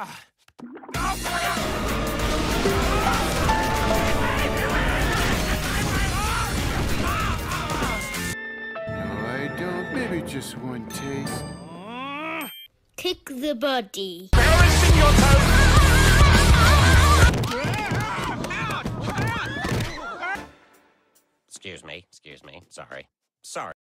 No, I don't. Maybe just one taste. Kick the body. Excuse me, excuse me. Sorry. Sorry.